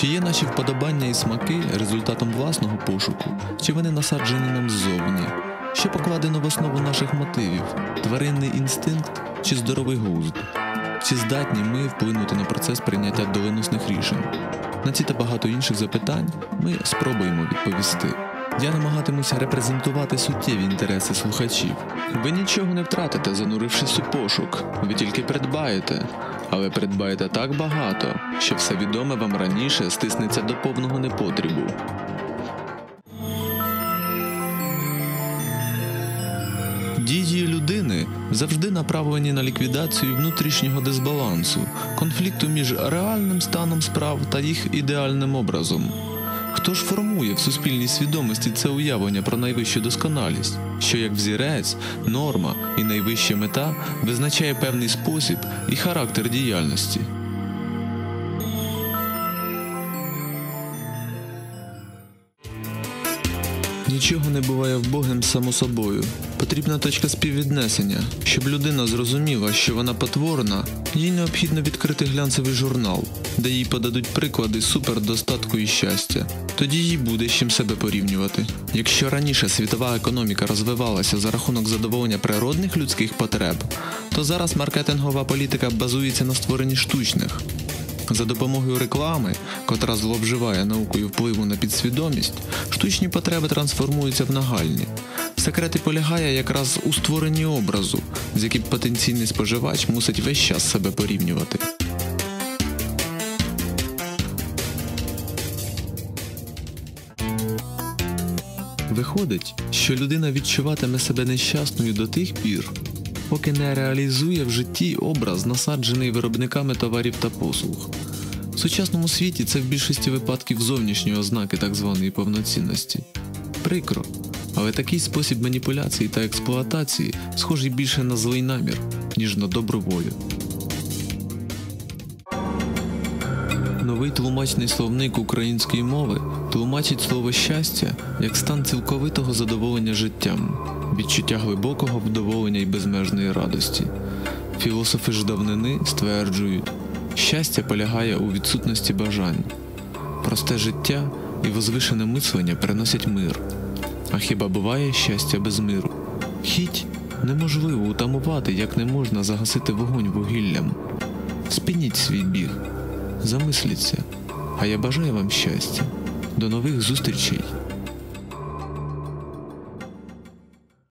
Чи є наші вподобання і смаки результатом власного пошуку, чи вони насаджені нам ззовні? Що покладено в основу наших мотивів? Тваринний інстинкт чи здоровий глузд? Чи здатні ми вплинути на процес прийняття доленосних рішень? На ці та багато інших запитань ми спробуємо відповісти. Я намагатимуся репрезентувати суттєві інтереси слухачів. Ви нічого не втратите, занурившись у пошук. Ви тільки придбаєте, але придбаєте так багато, що все відоме вам раніше стиснеться до повного непотрібу. Дії людини завжди направлені на ліквідацію внутрішнього дисбалансу, конфлікту між реальним станом справ та їх ідеальним образом. Хто ж формує в суспільній свідомості це уявлення про найвищу досконалість, що як взірець, норма і найвища мета визначає певний спосіб і характер діяльності? Нічого не буває вбогим само собою. Потрібна точка співвіднесення. Щоб людина зрозуміла, що вона потворна, їй необхідно відкрити глянцевий журнал, де їй подадуть приклади супердостатку і щастя. Тоді їй буде з чим себе порівнювати. Якщо раніше світова економіка розвивалася за рахунок задоволення природних людських потреб, то зараз маркетингова політика базується на створенні штучних. За допомогою реклами, котра зловживає наукою впливу на підсвідомість, штучні потреби трансформуються в нагальні. Секрет і полягає якраз у створенні образу, з яким потенційний споживач мусить весь час себе порівнювати. Виходить, що людина відчуватиме себе нещасною до тих пір, поки не реалізує в житті образ, насаджений виробниками товарів та послуг. В сучасному світі це в більшості випадків зовнішні ознаки так званої повноцінності. Прикро, але такий спосіб маніпуляції та експлуатації схожий більше на злий намір, ніж на добру волю. Новий тлумачний словник української мови тлумачить слово щастя як стан цілковитого задоволення життям, відчуття глибокого вдоволення і безмежної радості. Філософи ж давнини стверджують, щастя полягає у відсутності бажань. Просте життя і возвишене мислення приносять мир. А хіба буває щастя без миру? Хіть неможливо утамувати, як не можна загасити вогонь вугіллям. Спиніть свій біг, замисліться, а я бажаю вам щастя. До нових зустрічей!